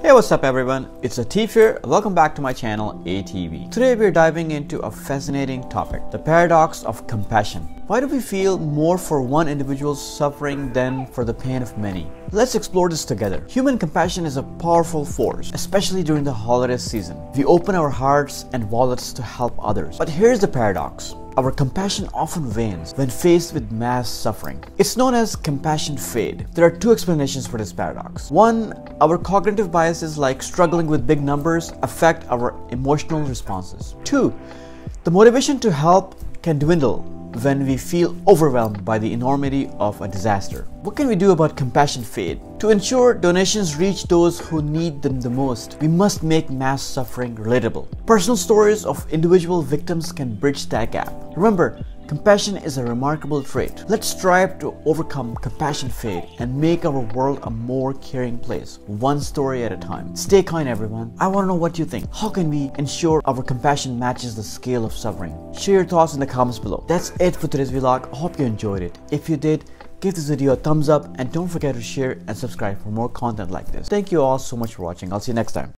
Hey what's up everyone, it's Atif here, welcome back to my channel ATV. Today we're diving into a fascinating topic, the paradox of compassion. Why do we feel more for one individual's suffering than for the pain of many? Let's explore this together. Human compassion is a powerful force, especially during the holiday season. We open our hearts and wallets to help others. But here's the paradox. Our compassion often wanes when faced with mass suffering. It's known as compassion fade. There are two explanations for this paradox. One, our cognitive biases like struggling with big numbers affect our emotional responses. Two, the motivation to help can dwindle when we feel overwhelmed by the enormity of a disaster. What can we do about compassion fade? To ensure donations reach those who need them the most, we must make mass suffering relatable. Personal stories of individual victims can bridge that gap. Remember, Compassion is a remarkable trait. Let's strive to overcome compassion fade and make our world a more caring place, one story at a time. Stay kind, everyone. I want to know what you think. How can we ensure our compassion matches the scale of suffering? Share your thoughts in the comments below. That's it for today's vlog. I hope you enjoyed it. If you did, give this video a thumbs up and don't forget to share and subscribe for more content like this. Thank you all so much for watching. I'll see you next time.